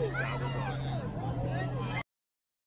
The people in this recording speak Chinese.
你干什？